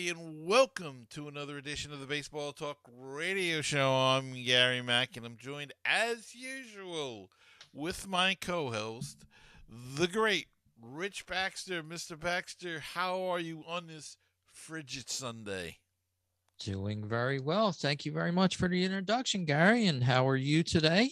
everybody, and welcome to another edition of the Baseball Talk Radio Show. I'm Gary Mack, and I'm joined, as usual, with my co host, the great Rich Baxter. Mr. Baxter, how are you on this frigid Sunday? Doing very well. Thank you very much for the introduction, Gary. And how are you today?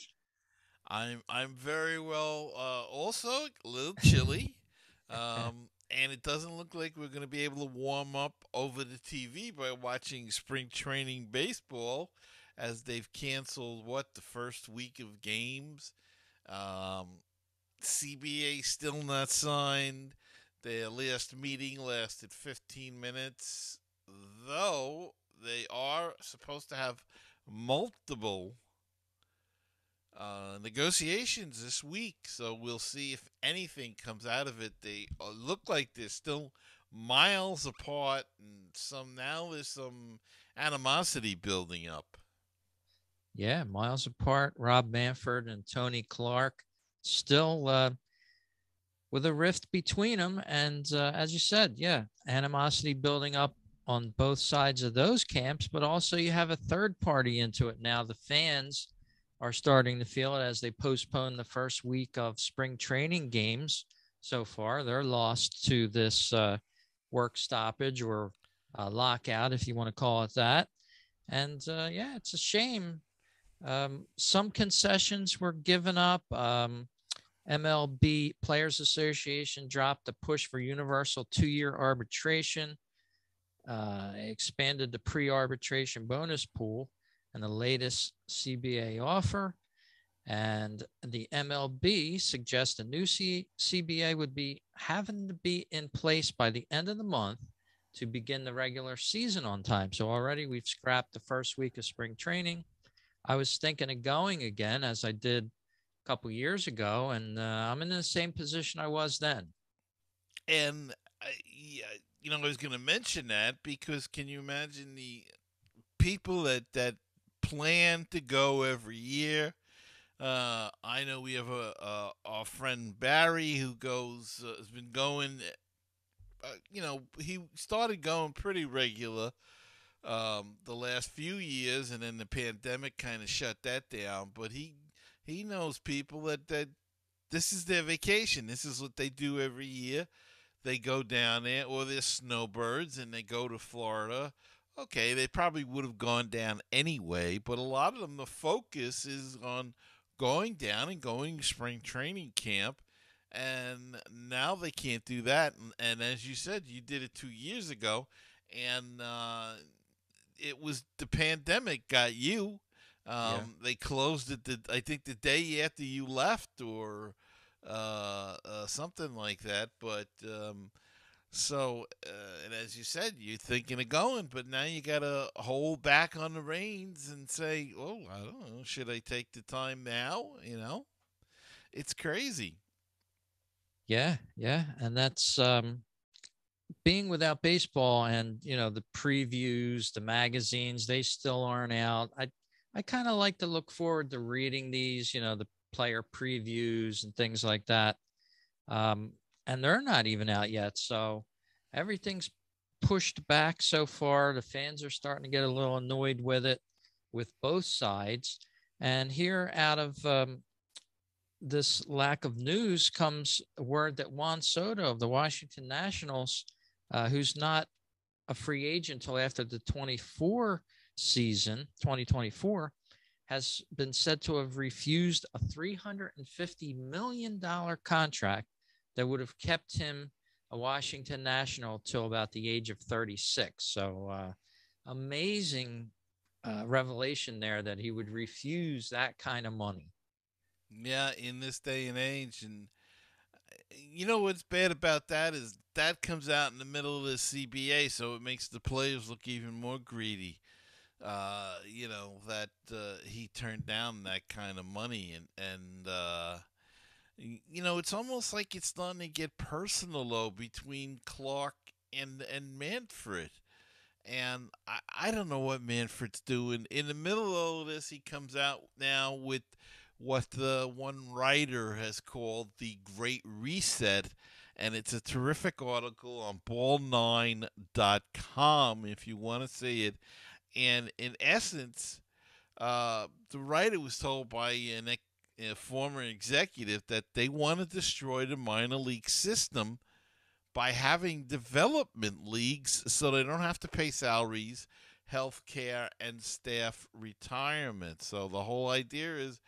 I'm I'm very well. Uh, also, a little chilly. Um, and it doesn't look like we're going to be able to warm up over the TV by watching spring training baseball as they've canceled what the first week of games. Um, CBA still not signed. Their last meeting lasted 15 minutes, though they are supposed to have multiple uh, negotiations this week, so we'll see if anything comes out of it. They uh, look like they're still miles apart, and some now there's some animosity building up. Yeah, miles apart. Rob Manfred and Tony Clark still uh, with a rift between them, and uh, as you said, yeah, animosity building up on both sides of those camps. But also, you have a third party into it now. The fans are starting to feel it as they postpone the first week of spring training games so far. They're lost to this uh, work stoppage or uh, lockout, if you want to call it that. And uh, yeah, it's a shame. Um, some concessions were given up. Um, MLB Players Association dropped the push for universal two year arbitration, uh, expanded the pre arbitration bonus pool and the latest CBA offer. And the MLB suggests a new C- CBA would be having to be in place by the end of the month to begin the regular season on time. So already we've scrapped the first week of spring training. I was thinking of going again as I did a couple years ago, and uh, I'm in the same position I was then. And I, you know, I was going to mention that because can you imagine the people that that plan to go every year. Uh, I know we have a, a our friend Barry who goes uh, has been going. Uh, you know, he started going pretty regular um, the last few years, and then the pandemic kind of shut that down. But he he knows people that that this is their vacation. This is what they do every year. They go down there, or they're snowbirds, and they go to Florida okay, they probably would have gone down anyway, but a lot of them, the focus is on going down and going spring training camp. And now they can't do that. And, and as you said, you did it two years ago, and uh, it was the pandemic got you. Um, yeah. They closed it, the, I think, the day after you left, or uh, uh, something like that. But um, so, uh, and as you said, you're thinking of going, but now you got to hold back on the reins and say, "Oh, I don't know, should I take the time now?" You know, it's crazy. Yeah, yeah, and that's um, being without baseball, and you know the previews, the magazines, they still aren't out. I I kind of like to look forward to reading these, you know, the player previews and things like that. Um, and they're not even out yet. So everything's pushed back so far. The fans are starting to get a little annoyed with it, with both sides. And here, out of um, this lack of news, comes word that Juan Soto of the Washington Nationals, uh, who's not a free agent until after the 24 season, 2024, has been said to have refused a $350 million contract that would have kept him a Washington National till about the age of 36. So uh, amazing uh, revelation there that he would refuse that kind of money. Yeah, in this day and age, and you know what's bad about that is that comes out in the middle of the CBA, so it makes the players look even more greedy. Uh, you know that uh, he turned down that kind of money, and and uh, you know, it's almost like it's starting to get personal though between Clark and and Manfred. And I, I don't know what Manfred's doing. In the middle of all this, he comes out now with what the one writer has called the Great Reset. and it's a terrific article on ball9.com if you want to see it. And in essence, uh, the writer was told by an, a former executive that they want to destroy the minor league system by having development leagues so they don't have to pay salaries, health care, and staff retirement. So the whole idea is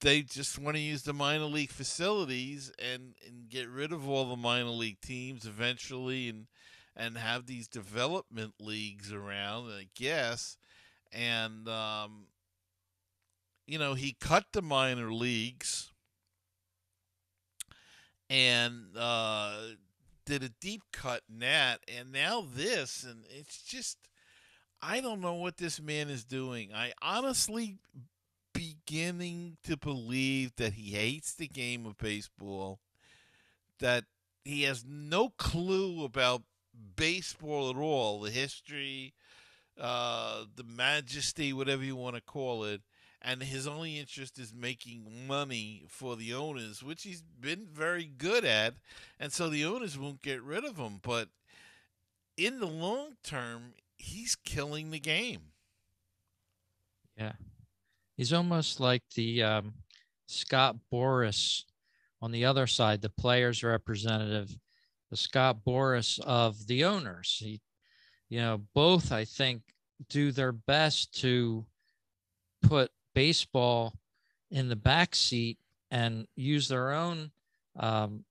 they just want to use the minor league facilities and, and get rid of all the minor league teams eventually and and have these development leagues around, I guess. And um, you know, he cut the minor leagues and uh, did a deep cut in that, and now this, and it's just, I don't know what this man is doing. I honestly beginning to believe that he hates the game of baseball, that he has no clue about baseball at all, the history, uh, the majesty, whatever you want to call it, and his only interest is making money for the owners, which he's been very good at, and so the owners won't get rid of him. But in the long term, he's killing the game. Yeah, he's almost like the um, Scott Boras on the other side, the players' representative, the Scott Boras of the owners. He, you know, both I think do their best to put baseball in the back seat and use their own um,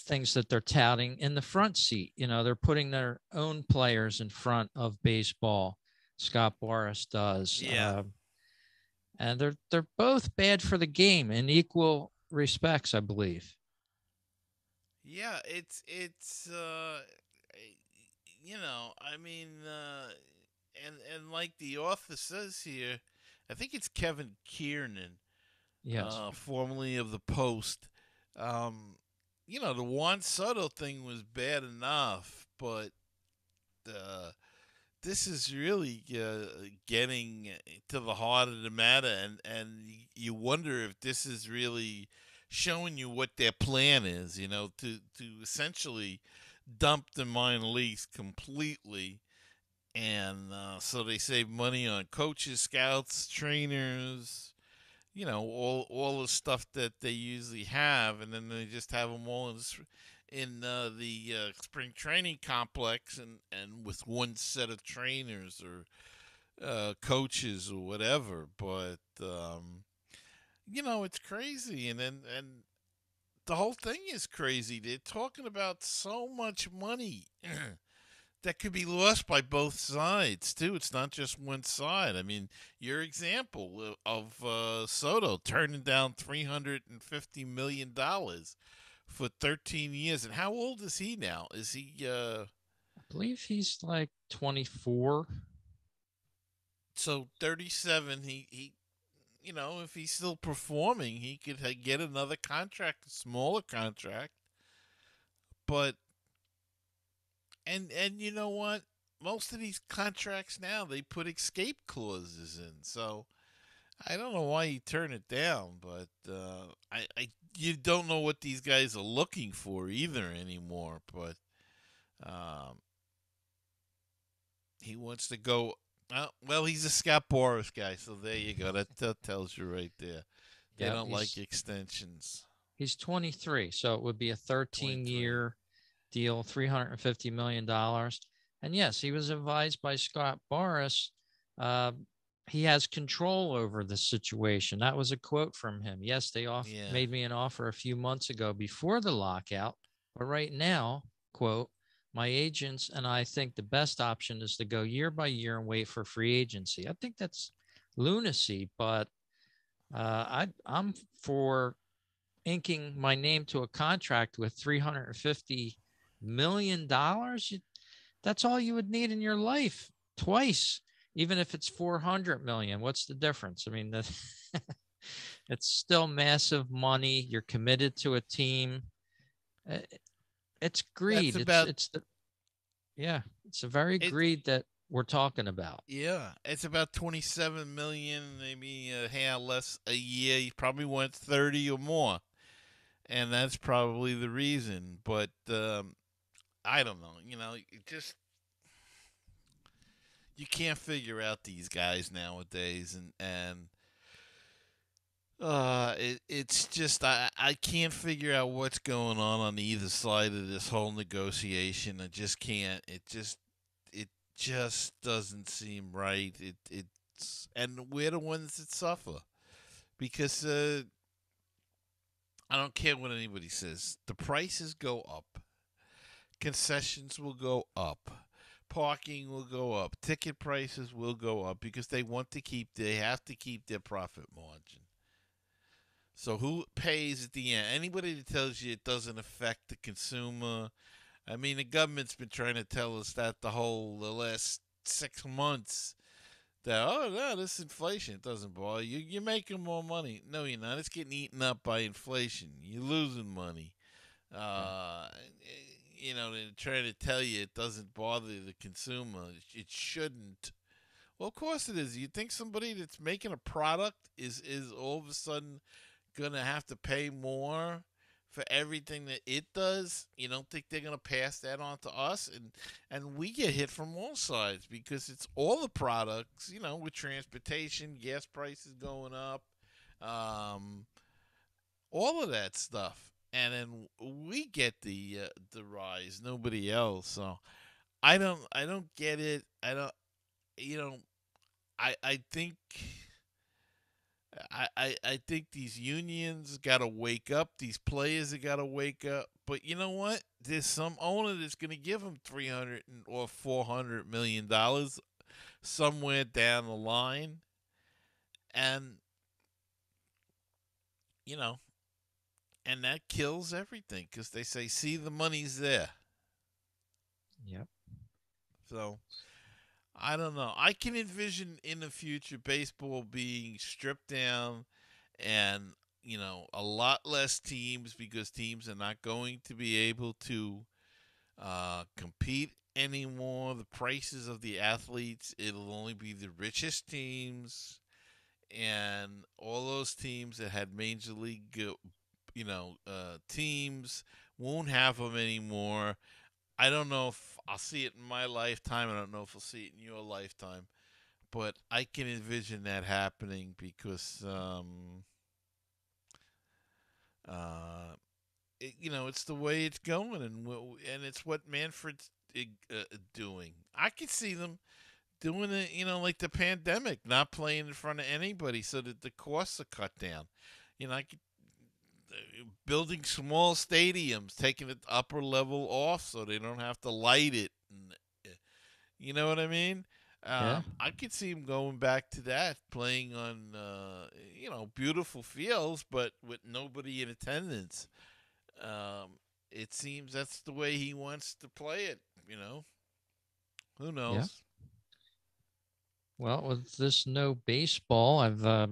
things that they're touting in the front seat. You know, they're putting their own players in front of baseball. Scott Boras does. Yeah. Um, and they're they're both bad for the game in equal respects, I believe. Yeah, it's it's uh you know, I mean uh and and like the author says here, I think it's Kevin Kernan, yes, uh, formerly of the Post. Um, you know, the Juan Soto thing was bad enough, but uh, this is really uh, getting to the heart of the matter, and and you wonder if this is really showing you what their plan is. You know, to to essentially dump the minor leagues completely and uh, so they save money on coaches, scouts, trainers, you know, all all the stuff that they usually have, and then they just have them all in, in uh, the uh, spring training complex, and and with one set of trainers or uh, coaches or whatever. But um, you know, it's crazy, and then and the whole thing is crazy. They're talking about so much money. that could be lost by both sides too. It's not just one side. I mean, your example of uh, Soto turning down three hundred and fifty million dollars for thirteen years, and how old is he now? Is he? Uh, I believe he's like twenty four. So thirty seven. He he. You know, if he's still performing, he could get another contract, a smaller contract. But and and you know what? Most of these contracts now they put escape clauses in. So I don't know why you turn it down, but uh, I, I you don't know what these guys are looking for either anymore. But um, he wants to go. Uh, well, he's a Scott Boras guy, so there you go. That, that tells you right there. They yeah, don't like extensions. He's 23, so it would be a 13 year deal, $350 million. And yes, he was advised by Scott Boras. Uh, he has control over the situation. That was a quote from him. Yes, they off- yeah. made me an offer a few months ago before the lockout, but right now, quote, my agents and I think the best option is to go year by year and wait for free agency. I think that's lunacy, but uh, I, I'm for inking my name to a contract with 350 million dollars, that's all you would need in your life twice, even if it's 400 million. What's the difference? I mean, the, it's still massive money. You're committed to a team. Uh, it's greed. That's about, it's, it's the, yeah, it's a very it, greed that we're talking about. Yeah, it's about 27 million, maybe a hair less a year. He probably went 30 or more and that's probably the reason. But um, I don't know. You know, it just you can't figure out these guys nowadays, and and uh, it, it's just I I can't figure out what's going on on either side of this whole negotiation. I just can't. It just it just doesn't seem right. It it's and we're the ones that suffer because uh, I don't care what anybody says. The prices go up. Concessions will go up. Parking will go up. Ticket prices will go up because they want to keep they have to keep their profit margin. So who pays at the end? Anybody that tells you it doesn't affect the consumer. I mean, the government's been trying to tell us that the whole the last six months. That oh no, this inflation it doesn't bother you. You're making more money. No, you're not. It's getting eaten up by inflation. You're losing money. Uh, you know, they're trying to tell you it doesn't bother the consumer. It shouldn't. Well, of course it is. You think somebody that's making a product is is all of a sudden gonna have to pay more for everything that it does, you don't think they're gonna pass that on to us, and and we get hit from all sides because it's all the products, you know, with transportation, gas prices going up, um, all of that stuff, and then we get the uh, the rise, nobody else. So I don't I don't get it. I don't, you know, I I think I, I, I think these unions got to wake up. These players have got to wake up. But you know what? There's some owner that's going to give them 300 or 400 million dollars somewhere down the line. And you know, and that kills everything cuz they say see the money's there. Yep. So I don't know. I can envision in the future baseball being stripped down and, you know, a lot less teams because teams are not going to be able to uh, compete anymore. The prices of the athletes, it'll only be the richest teams and all those teams that had major league, you know, uh, teams won't have them anymore. I don't know if I'll see it in my lifetime. I don't know if I'll see it in your lifetime, but I can envision that happening because, um, uh, it, you know, it's the way it's going, and and it's what Manfred's uh, doing. I could see them doing it, you know, like the pandemic, not playing in front of anybody, so that the costs are cut down. You know, I could building small stadiums, taking the upper level off so they don't have to light it. And, eh, you know what I mean? Yeah. Um, I could see him going back to that, playing on uh, you know beautiful fields, but with nobody in attendance. Um, it seems that's the way he wants to play it. You know, who knows? Yeah. Well, with this no baseball, I've uh,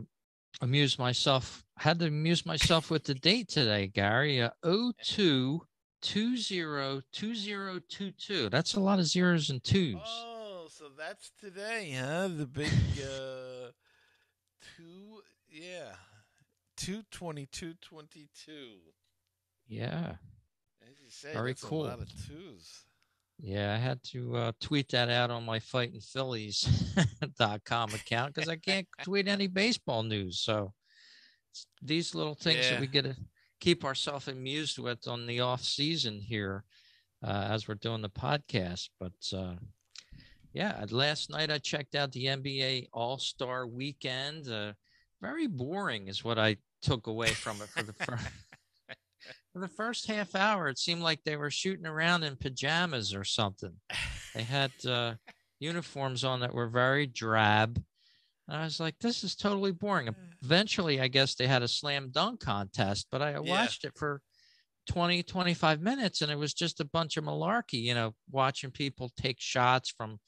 amused myself, had to amuse myself with the date today, Gary. Uh, 02 202022. That's a lot of zeros and twos. Oh, so that's today, huh? The big uh two yeah. 22222. Yeah. As you say, Very that's cool. a lot of twos. Yeah, I had to uh, tweet that out on my fightingphillies.com account because I can't tweet any baseball news. So these little things Yeah. that we get to keep ourselves amused with on the off season here uh, as we're doing the podcast. But uh, yeah, last night I checked out the NBA All Star Weekend. Uh, very boring is what I took away from it for the first. For the first half hour, it seemed like they were shooting around in pajamas or something. They had uh, uniforms on that were very drab. And I was like, this is totally boring. Eventually, I guess they had a slam dunk contest, but I Yeah. watched it for 20, 25 minutes and it was just a bunch of malarkey, you know, watching people take shots from,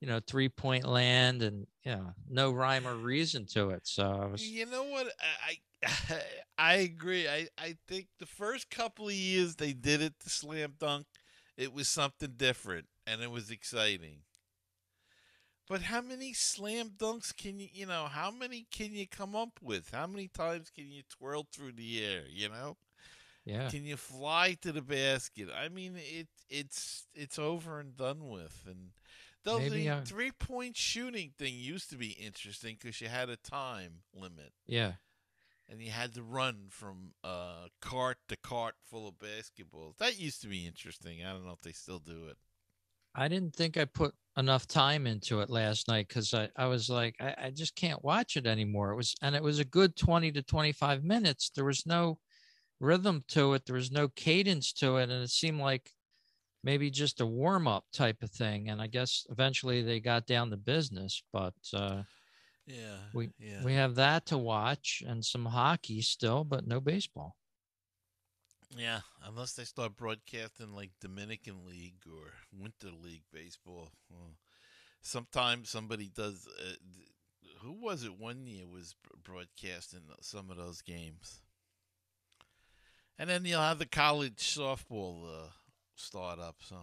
you know, three point land and, you know, no rhyme or reason to it. So I was, You know what? I I, I agree. I, I think the first couple of years they did it the slam dunk, it was something different and it was exciting. But how many slam dunks can you you know, how many can you come up with? How many times can you twirl through the air, you know? Yeah. Can you fly to the basket? I mean, it it's it's over and done with. And though Maybe, the uh, three point shooting thing used to be interesting because you had a time limit Yeah. and you had to run from uh, cart to cart full of basketballs. That used to be interesting. I don't know if they still do it. I didn't think I put enough time into it last night because I, I was like, I, I just can't watch it anymore. It was and it was a good 20 to 25 minutes. There was no rhythm to it, there was no cadence to it, and it seemed like maybe just a warm-up type of thing. And I guess eventually they got down to business, but uh Yeah. we yeah. we have that to watch and some hockey still, but no baseball. Yeah, unless they start broadcasting like Dominican League or Winter League baseball. Well, sometimes somebody does. Uh, who was it one year was broadcasting some of those games? And then you'll have the college softball uh, start up. So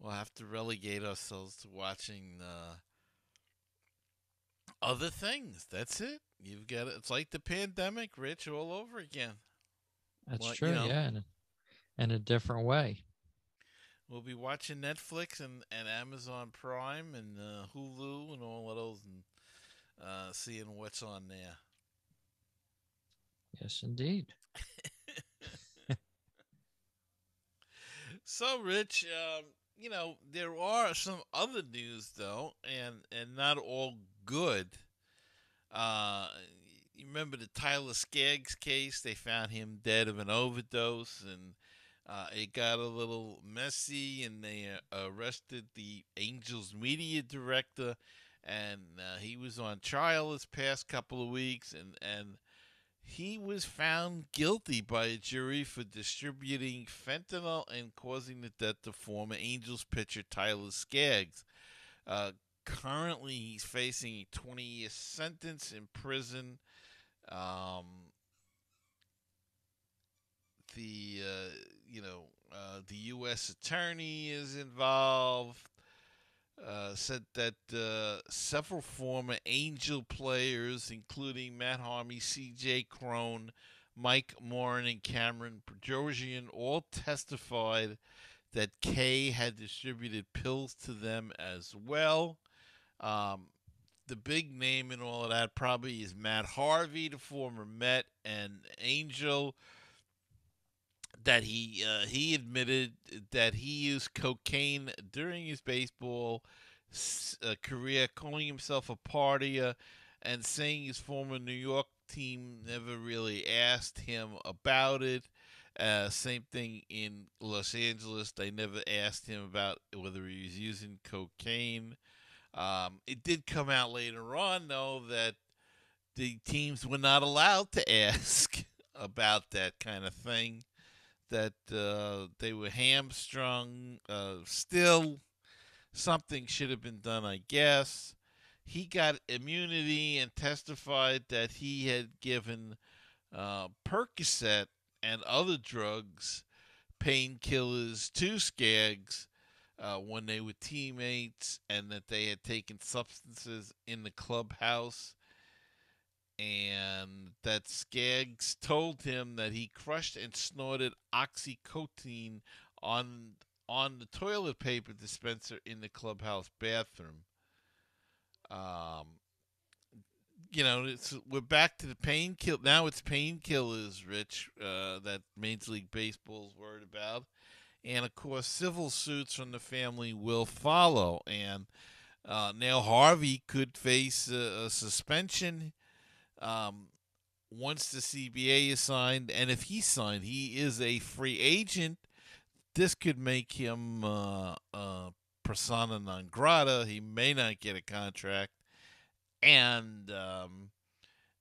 we'll have to relegate ourselves to watching uh, other things. That's it. You've got it. It's like the pandemic, Rich, all over again. That's Well, you true, know- yeah, in a, in a different way. We'll be watching Netflix and, and Amazon Prime and uh, Hulu and all of those and uh, seeing what's on there. Yes, indeed. So, Rich, um, you know there are some other news though, and and not all good. Uh, you remember the Tyler Skaggs case? They found him dead of an overdose, and uh, it got a little messy, and they uh, arrested the Angels media director, and uh, he was on trial this past couple of weeks, and and he was found guilty by a jury for distributing fentanyl and causing the death of former Angels pitcher Tyler Skaggs. Uh, currently, he's facing a 20 year sentence in prison. Um, the uh, you know uh, the U.S. attorney is involved. Uh, said that uh, several former Angel players, including Matt Harvey, C.J. Cron, Mike Morin, and Cameron Bedrosian, all testified that Kay had distributed pills to them as well. Um, the big name in all of that probably is Matt Harvey, the former Met and Angel. That he uh, he admitted that he used cocaine during his baseball uh, career, calling himself a partier, and saying his former New York team never really asked him about it. Uh, same thing in Los Angeles; they never asked him about whether he was using cocaine. Um, it did come out later on, though, that the teams were not allowed to ask about that kind of thing. That uh, they were hamstrung. Uh, still, something should have been done, I guess. He got immunity and testified that he had given uh, Percocet and other drugs, painkillers to Skaggs uh, when they were teammates and that they had taken substances in the clubhouse that Skaggs told him that he crushed and snorted oxycodone on on the toilet paper dispenser in the clubhouse bathroom. Um, you know, it's, we're back to the painkill. Now it's painkillers, Rich, uh, that Major League Baseball's worried about and of course civil suits from the family will follow and uh, now harvey could face a, a suspension um, once the cba is signed and if he's signed he is a free agent. This could make him uh, uh, persona non grata. He may not get a contract. And um,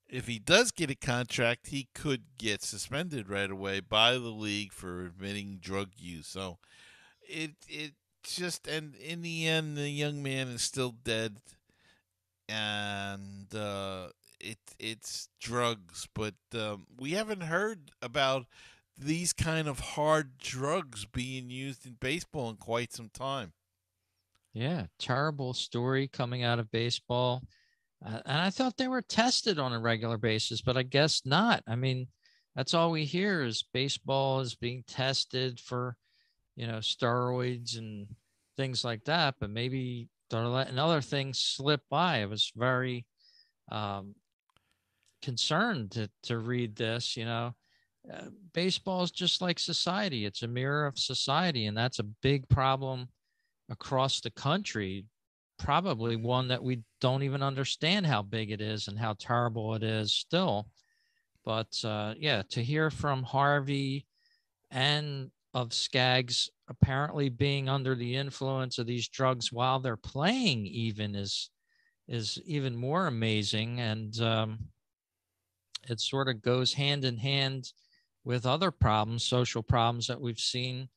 if he does get a contract, he could get suspended right away by the league for admitting drug use. So it it just and in the end, the young man is still dead, and uh, it it's drugs. But um, we haven't heard about these kind of hard drugs being used in baseball in quite some time. Yeah, terrible story coming out of baseball. Uh, and I thought they were tested on a regular basis, but I guess not. I mean, that's all we hear is baseball is being tested for, you know, steroids and things like that. But maybe they're letting other things slip by. It was very um, concerned to, to read this, you know. Uh, baseball is just like society. It's a mirror of society, and that's a big problem across the country. Probably one that we don't even understand how big it is and how terrible it is still. But uh, yeah, to hear from Harvey and of Skaggs apparently being under the influence of these drugs while they're playing, even is is even more amazing, and um, it sort of goes hand in hand with other problems, social problems that we've seen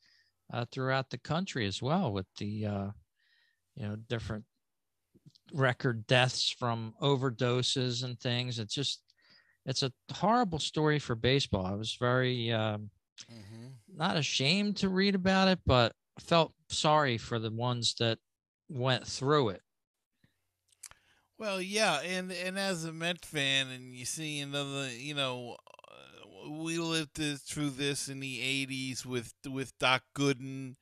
uh, throughout the country as well, with the uh, you know different record deaths from overdoses and things. It's just it's a horrible story for baseball. I was very um, mm-hmm. not ashamed to read about it, but felt sorry for the ones that went through it. Well, yeah, and and as a Met fan, and you see another, you know, uh, we lived this, through this in the '80s with with Doc Gooden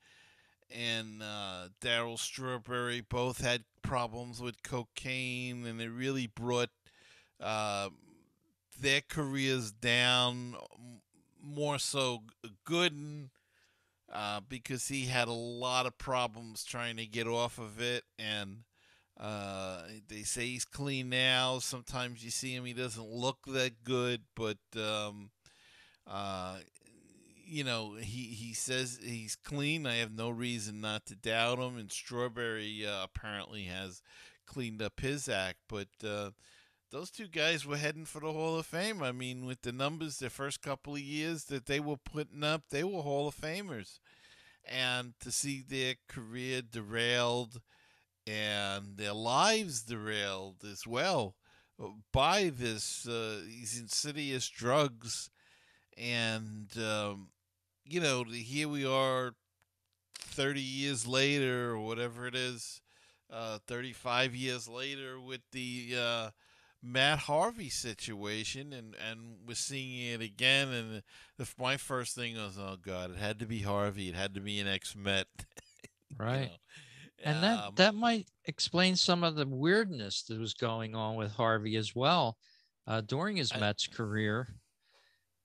and uh, Darryl Strawberry. Both had problems with cocaine, and it really brought uh, their careers down more so Gooden uh, because he had a lot of problems trying to get off of it and uh, they say he's clean now sometimes you see him he doesn't look that good but um, uh, you know he, he says he's clean I have no reason not to doubt him and Strawberry uh, apparently has cleaned up his act but uh, those two guys were heading for the Hall of Fame. I mean, with the numbers the first couple of years that they were putting up, they were Hall of Famers. And to see their career derailed and their lives derailed as well by this uh, these insidious drugs, and um, you know, here we are, thirty years later or whatever it is, uh, thirty-five years later with the uh, Matt Harvey situation, and and we're seeing it again. And if my first thing was, oh god, it had to be Harvey. It had to be an ex Met. right. You know? And that um, that might explain some of the weirdness that was going on with Harvey as well uh, during his I, Mets career,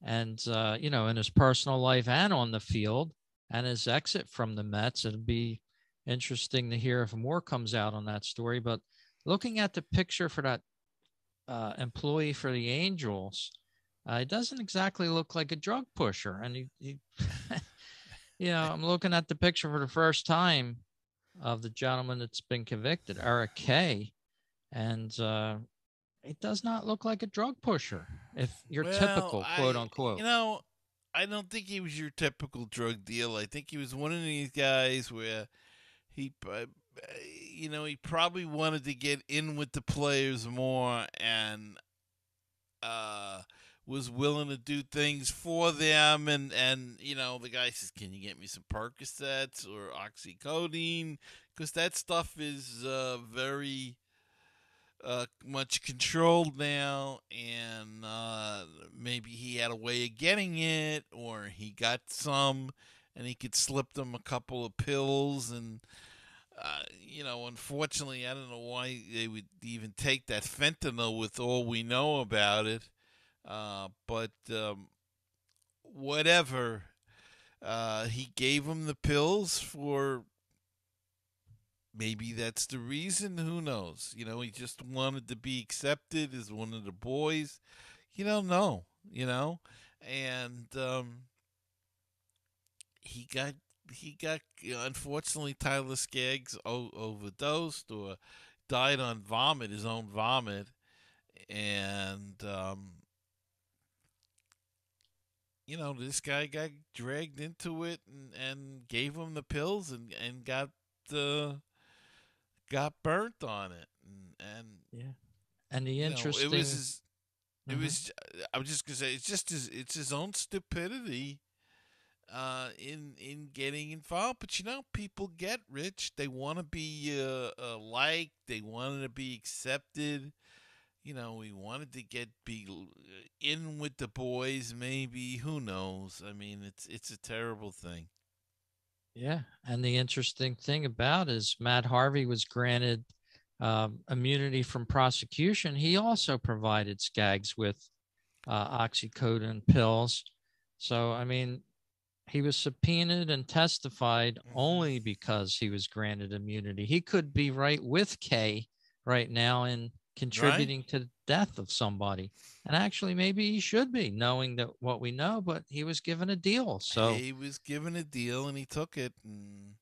and uh, you know, in his personal life and on the field, and his exit from the Mets. It'd be interesting to hear if more comes out on that story. But looking at the picture for that uh, employee for the Angels, uh, it doesn't exactly look like a drug pusher. And he, he you know, I'm looking at the picture for the first time of the gentleman that's been convicted, Eric Kay, and uh, it does not look like a drug pusher. If you're well, typical, quote I, unquote, you know, I don't think he was your typical drug dealer. I think he was one of these guys where he uh, you know, he probably wanted to get in with the players more and uh, was willing to do things for them. And, and, you know, the guy says, Can you get me some Percocets or Oxycodone? Because that stuff is uh, very uh, much controlled now. And uh, maybe he had a way of getting it, or he got some and he could slip them a couple of pills and uh, you know, unfortunately, I don't know why they would even take that fentanyl with all we know about it. Uh, but um, whatever, uh, he gave him the pills for. Maybe that's the reason. Who knows? You know, he just wanted to be accepted as one of the boys. You don't know. You know, and um, he got he got unfortunately Tyler Skaggs o- overdosed or died on vomit, his own vomit, and um, you know this guy got dragged into it and, and gave him the pills and and got the uh, got burnt on it and, and yeah, and the interesting know, it was his, it mm-hmm. was I was just gonna say it's just his it's his own stupidity uh, in in getting involved. But you know, people get rich. They want to be uh, uh, liked. They want to be accepted. You know, he wanted to get be in with the boys. Maybe who knows? I mean, it's it's a terrible thing. Yeah, and the interesting thing about is Matt Harvey was granted um, immunity from prosecution. He also provided Skaggs with uh, oxycodone pills. So I mean, he was subpoenaed and testified Mhm. only because he was granted immunity. He could be right with Kay right now and contributing to the death of somebody. And actually, maybe he should be, knowing that what we know, but he was given a deal. So, he was given a deal and he took it. And,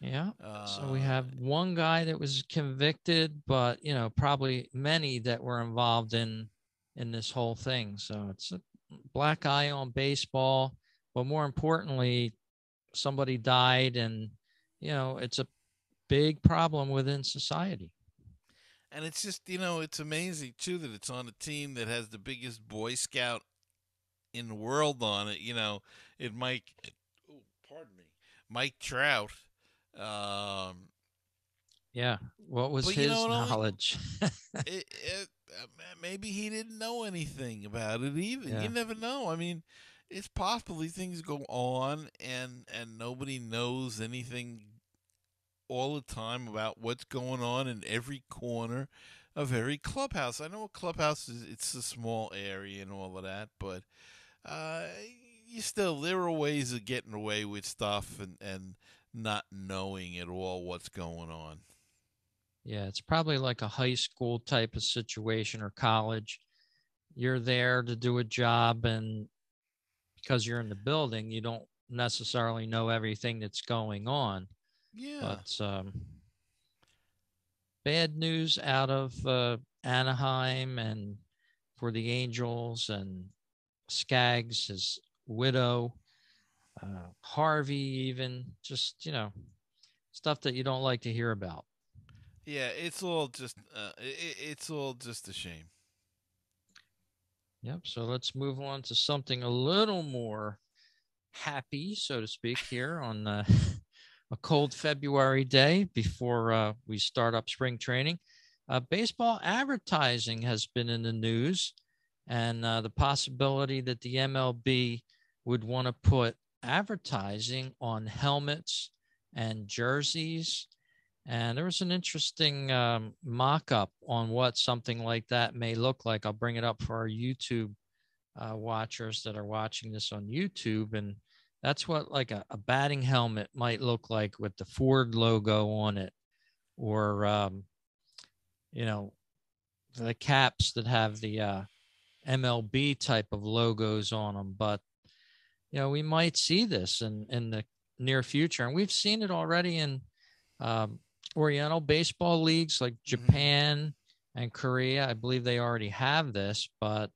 yeah. uh, So we have one guy that was convicted, but you know, probably many that were involved in in this whole thing. So it's a black eye on baseball, but more importantly, somebody died, and you know, it's a big problem within society. And it's just, you know, it's amazing too that it's on a team that has the biggest Boy Scout in the world on it. You know, it Mike, oh, pardon me, Mike Trout. Um, Yeah. What was But you his know what, only- knowledge? it, it, uh, maybe he didn't know anything about it either. Yeah. You never know. I mean, it's possible these things go on and and nobody knows anything all the time about what's going on in every corner of every clubhouse. I know a clubhouse is it's a small area and all of that, but uh, you still there are ways of getting away with stuff and and not knowing at all what's going on. Yeah, it's probably like a high school type of situation or college. You're there to do a job, and because you're in the building, you don't necessarily know everything that's going on. Yeah. But um, bad news out of uh, Anaheim and for the Angels and Skaggs, his widow, uh, Harvey, even just, you know, stuff that you don't like to hear about. Yeah, it's all just uh, it, it's all just a shame. Yep. So let's move on to something a little more happy, so to speak, here on uh, a cold February day before uh, we start up spring training. Uh, baseball advertising has been in the news, and uh, the possibility that the MLB would want to put advertising on helmets and jerseys. And there was an interesting um, mock up on what something like that may look like. I'll bring it up for our YouTube uh, watchers that are watching this on YouTube. And that's what like a, a batting helmet might look like with the Ford logo on it, or, um, you know, the caps that have the uh, MLB type of logos on them. But, you know, we might see this in, in the near future. And we've seen it already in. Um, Oriental baseball leagues like Japan and Korea. I believe they already have this, but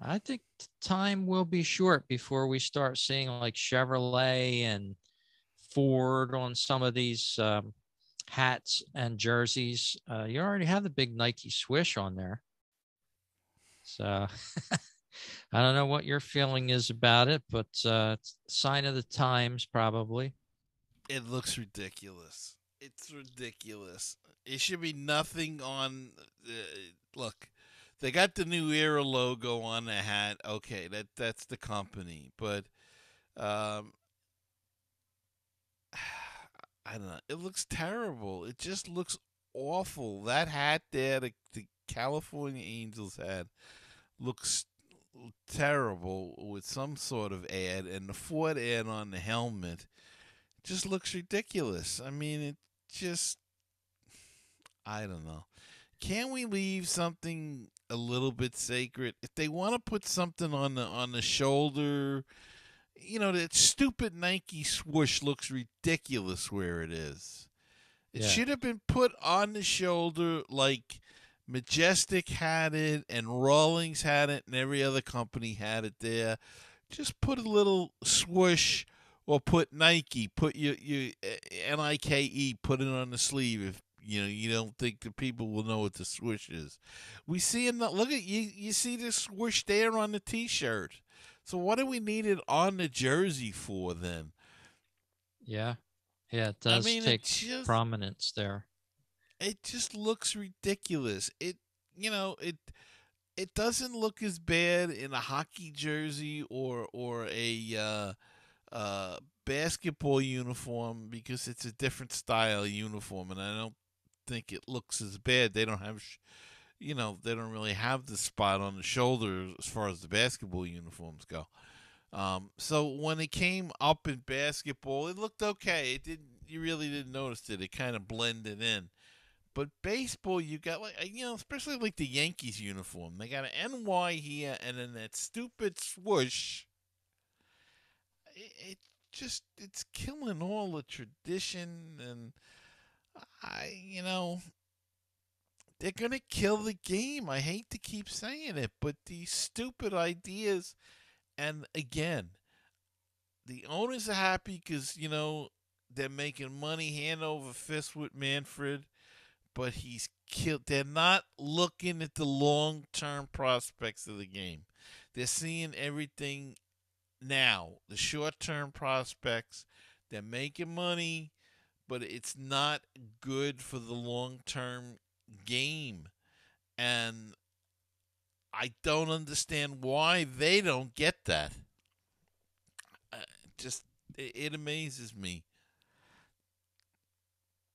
I think time will be short before we start seeing like Chevrolet and Ford on some of these um, hats and jerseys. Uh, you already have the big Nike swish on there. So I don't know what your feeling is about it, but uh, sign of the times, probably. It looks ridiculous. It's ridiculous. It should be nothing on. Uh, look, they got the new era logo on the hat. Okay, that that's the company, but um, I don't know. It looks terrible. It just looks awful. That hat there, the, the California Angels hat, looks terrible with some sort of ad, and the Ford ad on the helmet just looks ridiculous. I mean, it just I don't know. Can we leave something a little bit sacred? If they want to put something on the on the shoulder, you know, that stupid Nike swoosh looks ridiculous where it is. It Yeah. should have been put on the shoulder like Majestic had it and Rawlings had it and every other company had it there. Just put a little swoosh or put Nike, put your your eh, N I K E, put it on the sleeve if you know you don't think the people will know what the swoosh is. We see in the look at you you see the swoosh there on the T-shirt. So what do we need it on the jersey for then? Yeah. Yeah, it I does mean, take it just prominence there. it just looks ridiculous. It you know it it doesn't look as bad in a hockey jersey or or a uh, uh, basketball uniform because it's a different style uniform, and I don't think it looks as bad. They don't have, you know, they don't really have the spot on the shoulder as far as the basketball uniforms go. Um, so when it came up in basketball, it looked okay. It didn't. You really didn't notice it. It kind of blended in. But baseball, you got like you know, especially like the Yankees uniform. They got an NY here, and then that stupid swoosh. It, it just it's killing all the tradition, and I you know they're gonna kill the game. I hate to keep saying it, but these stupid ideas, and again, the owners are happy because you know they're making money hand over fist with Manfred but he's killed. They're not looking at the long term prospects of the game. They're seeing everything now, the short term prospects. They're making money, but it's not good for the long term game. And I don't understand why they don't get that. Uh, just, it, it amazes me.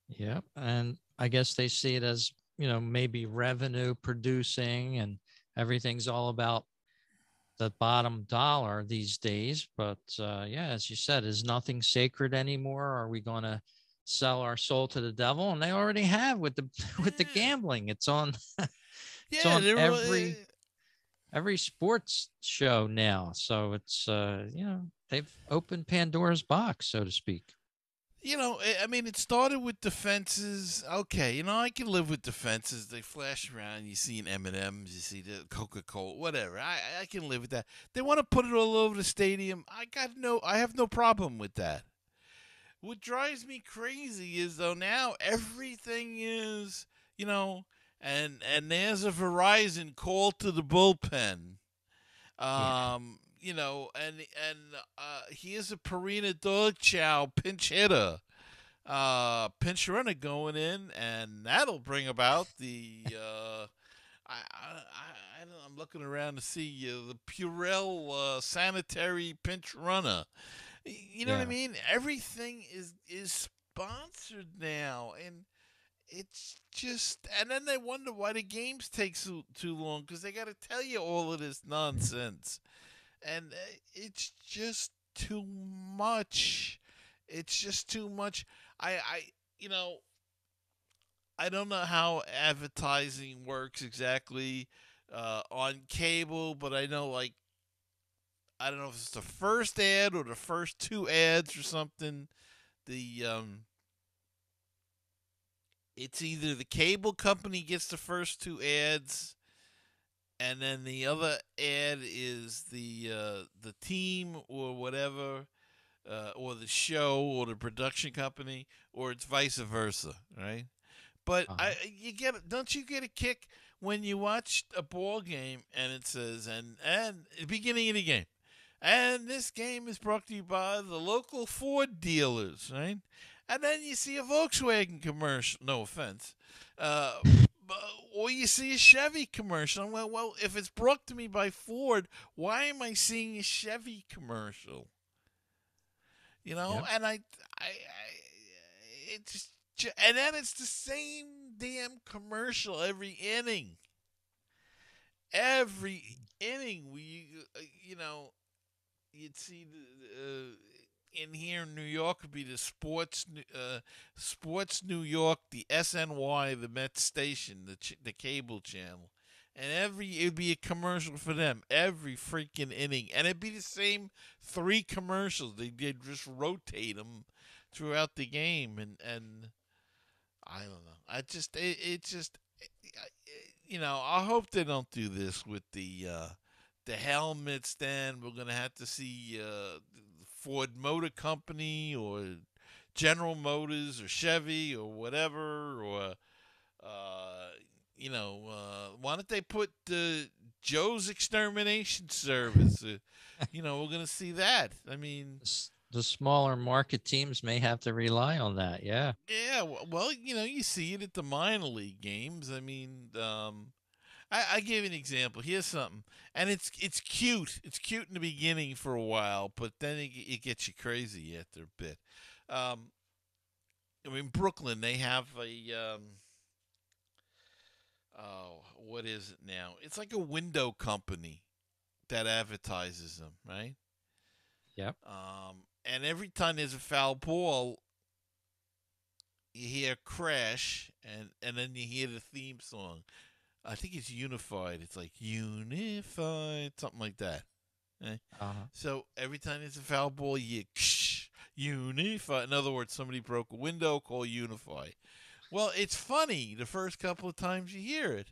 Yeah, And I guess they see it as, you know, maybe revenue producing and everything's all about the bottom dollar these days. But uh, yeah, as you said, is nothing sacred anymore? Are we going to sell our soul to the devil? And they already have with the with the gambling. It's on. it's yeah, on every really, every sports show now. So it's uh, you know they've opened Pandora's box, so to speak you know, I mean, it started with defenses. Okay, you know, I can live with defenses. They flash around. You see an M and M's, you see the Coca Cola, whatever. I I can live with that. They want to put it all over the stadium. I got no. I have no problem with that. What drives me crazy is though now everything is you know, and and there's a Verizon call to the bullpen. Um, you know, and and uh, he is a Purina Dog Chow pinch hitter, uh, pinch runner going in, and that'll bring about the. Uh, I, I, I, am looking around to see uh, the Purell uh, sanitary pinch runner. You know yeah. what I mean? Everything is is sponsored now, and it's just. And then they wonder why the games take so too long because they got to tell you all of this nonsense and uh, it's just too much. It's just too much. I, I, you know, I don't know how advertising works exactly uh, on cable, but I know like I don't know if it's the first ad or the first two ads or something. The um, it's either the cable company gets the first two ads and then the other ad is the uh, the team or whatever, uh, or the show or the production company, or it's vice versa, right? But uh-huh. I, you get don't you get a kick when you watch a ball game and it says and and beginning of the game, and this game is brought to you by the local Ford dealers, right? And then you see a Volkswagen commercial. No offense. Uh, or you see a Chevy commercial. Well, well, if it's brought to me by Ford, why am I seeing a Chevy commercial? You know, yep. and I, I, I, it's and then it's the same damn commercial every inning. Every inning, we, uh, you know, you'd see the. Uh, in here in New York would be the sports uh, sports New York, the SNY, the Met station, the ch- the cable channel, and every it'd be a commercial for them every freaking inning, and it'd be the same three commercials. They did just rotate them throughout the game, and and I don't know. I just it, it just you know I hope they don't do this with the. Uh, the helmets then we're gonna have to see uh, Ford Motor Company or General Motors or Chevy or whatever or uh, you know uh, why don't they put the Joe's Extermination Service? Uh, you know we're gonna see that. I mean. The smaller market teams may have to rely on that, yeah. Yeah, well, you know, you see it at the minor league games. I mean, um, I, I give you an example. Here's something, and it's it's cute. It's cute in the beginning for a while, but then it, it gets you crazy after a bit. Um, I mean, Brooklyn, they have a um, oh, what is it now? It's like a window company that advertises them, right? Yep. Um, and every time there's a foul ball, you hear crash, and and then you hear the theme song. I think it's unified. It's like unified, something like that. eh? Uh-huh. So every time there's a foul ball, you ksh, unify. In other words, somebody broke a window, call unify. Well, it's funny the first couple of times you hear it,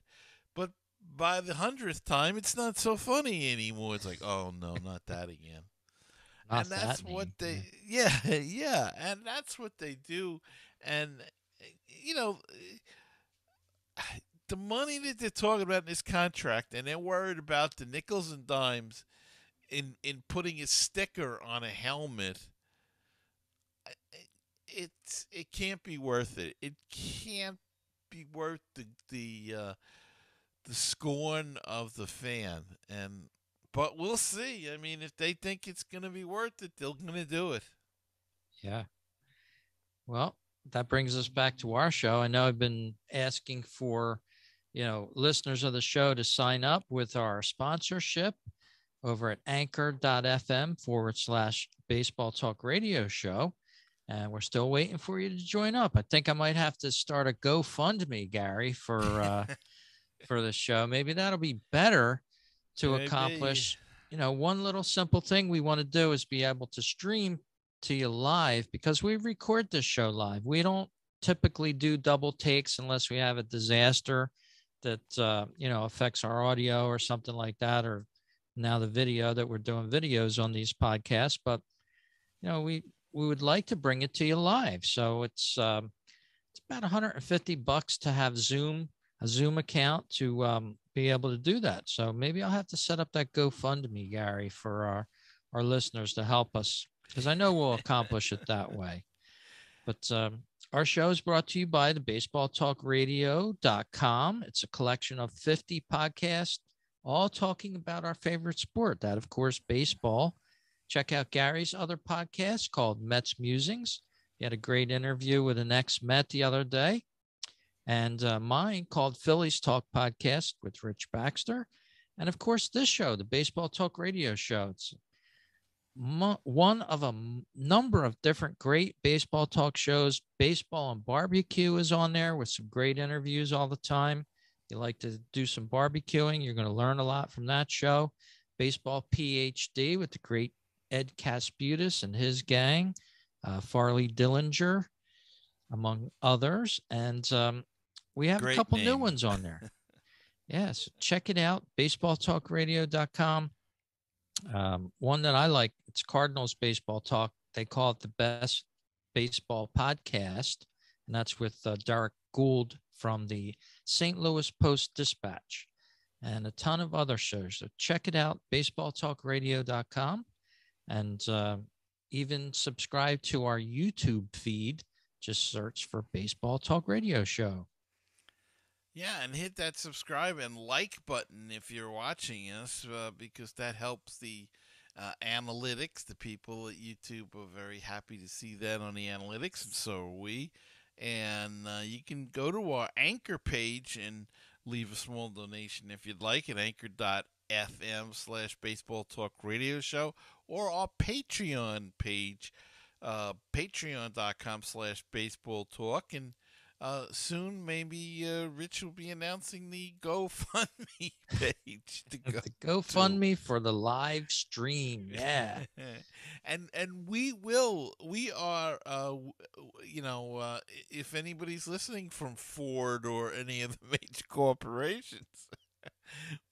but by the hundredth time, it's not so funny anymore. It's like, oh no, not that again. Not and that's that what they, yeah, yeah, and that's what they do. And you know, the money that they're talking about in this contract, and they're worried about the nickels and dimes in in putting a sticker on a helmet. I- It's it can't be worth it. It can't be worth the the uh, the scorn of the fan. And but we'll see. I mean, if they think it's going to be worth it, they're going to do it. Yeah. Well, that brings us back to our show. I know I've been asking for, you know, listeners of the show to sign up with our sponsorship over at anchor.fm forward slash baseball talk radio show. And we're still waiting for you to join up. I think I might have to start a GoFundMe, Gary, for uh, for the show. Maybe that'll be better to Maybe. accomplish you know, one little simple thing we want to do is be able to stream to you live because we record this show live. We don't typically do double takes unless we have a disaster that uh, you know affects our audio or something like that, or now the video that we're doing videos on these podcasts. But you know, we we would like to bring it to you live. So it's um, it's about 150 bucks to have Zoom a Zoom account to um, be able to do that. So maybe I'll have to set up that GoFundMe, Gary, for our our listeners to help us because I know we'll accomplish it that way. But um, our show is brought to you by the baseballtalkradio.com. It's a collection of 50 podcasts, all talking about our favorite sport, that, of course, baseball. Check out Gary's other podcast called Mets Musings. He had a great interview with an ex Met the other day. And uh, mine called Phillies Talk Podcast with Rich Baxter. And of course, this show, the Baseball Talk Radio Show. It's mo- one of a m- number of different great baseball talk shows. Baseball and Barbecue is on there with some great interviews all the time. You like to do some barbecuing, you're going to learn a lot from that show. Baseball PhD with the great Ed Kasputis and his gang, uh, Farley Dillinger, among others. And um, we have Great a couple new ones on there. yes, check it out, baseballtalkradio.com. Um, one that I like, it's Cardinals Baseball Talk. They call it the best baseball podcast, and that's with uh, Derrick Goold from the St. Louis Post Dispatch and a ton of other shows. So check it out, baseballtalkradio.com, and uh, even subscribe to our YouTube feed. Just search for Baseball Talk Radio Show. Yeah, and hit that subscribe and like button if you're watching us, uh, because that helps the uh, analytics. The people at YouTube are very happy to see that on the analytics, and so are we. And uh, you can go to our Anchor page and leave a small donation if you'd like at anchor.fm slash baseball talk radio show or our Patreon page, uh, patreon.com slash baseball talk. And uh, soon, maybe uh, Rich will be announcing the GoFundMe page to go. The GoFundMe for the live stream. Yeah. and and we will. We are. Uh, you know, uh, if anybody's listening from Ford or any of the major corporations,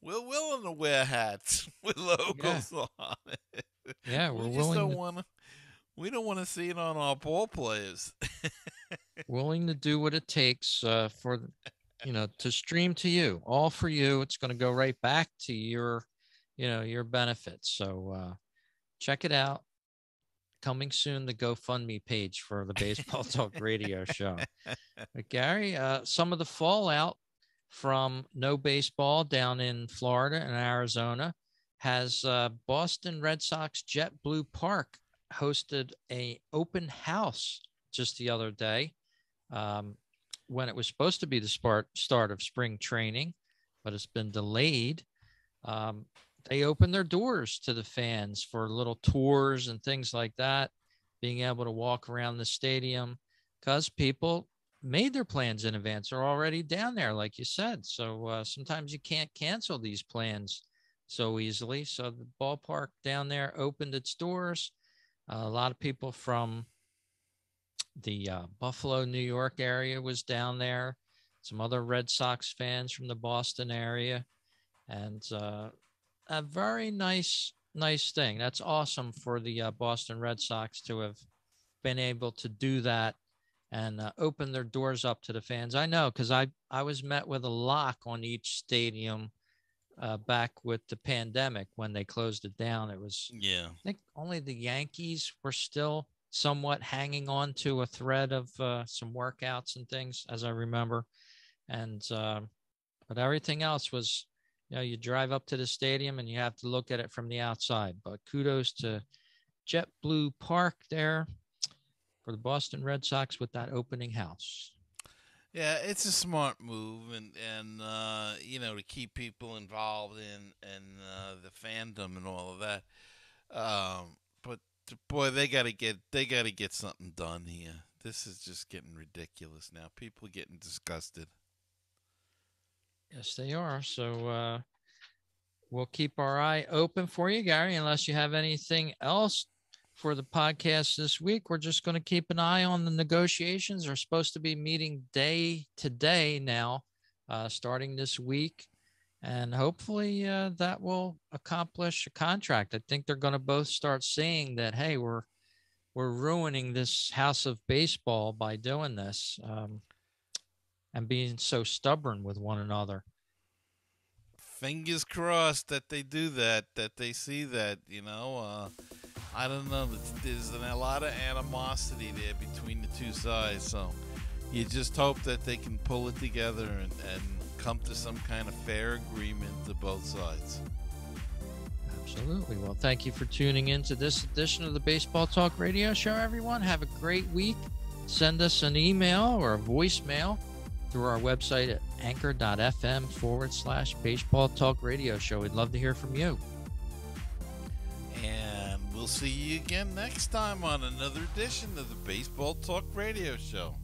we're willing to wear hats with logos on it. Yeah, we we're just willing don't to, want to. We don't want to see it on our ball players. Willing to do what it takes uh, for, you know, to stream to you, all for you. It's going to go right back to your, you know, your benefits. So uh, check it out. Coming soon, the GoFundMe page for the Baseball Talk Radio Show. But Gary, uh, some of the fallout from no baseball down in Florida and Arizona has uh, Boston Red Sox JetBlue Park hosted a open house just the other day um, when it was supposed to be the start start of spring training, but it's been delayed. Um, they opened their doors to the fans for little tours and things like that, being able to walk around the stadium because people made their plans in advance are already down there, like you said. So uh, sometimes you can't cancel these plans so easily. So the ballpark down there opened its doors. Uh, a lot of people from the uh, Buffalo, New York area was down there. Some other Red Sox fans from the Boston area, and uh, a very nice, nice thing. That's awesome for the uh, Boston Red Sox to have been able to do that and uh, open their doors up to the fans. I know because I I was met with a lock on each stadium uh, back with the pandemic when they closed it down. It was Yeah. I think only the Yankees were still somewhat hanging on to a thread of uh, some workouts and things, as I remember. And uh, but everything else was, you know, you drive up to the stadium and you have to look at it from the outside. But kudos to JetBlue Park there for the Boston Red Sox with that opening house. Yeah, it's a smart move, and and uh, you know to keep people involved in in uh, the fandom and all of that. Um, boy, they got to get they got to get something done here. This is just getting ridiculous now. People are getting disgusted. Yes, they are. So uh, we'll keep our eye open for you, Gary. Unless you have anything else for the podcast this week, we're just going to keep an eye on the negotiations. They're supposed to be meeting day to day now, uh, starting this week. And hopefully uh, that will accomplish a contract. I think they're going to both start seeing that, hey, we're we're ruining this house of baseball by doing this um, and being so stubborn with one another. Fingers crossed that they do that, that they see that. You know, uh, I don't know. There's a lot of animosity there between the two sides, so you just hope that they can pull it together and, and come to some kind of fair agreement to both sides. Absolutely. Well, thank you for tuning in to this edition of the Baseball Talk Radio Show, everyone. Have a great week. Send us an email or a voicemail through our website at anchor.fm forward slash baseball talk radio show. We'd love to hear from you. And we'll see you again next time on another edition of the Baseball Talk Radio Show.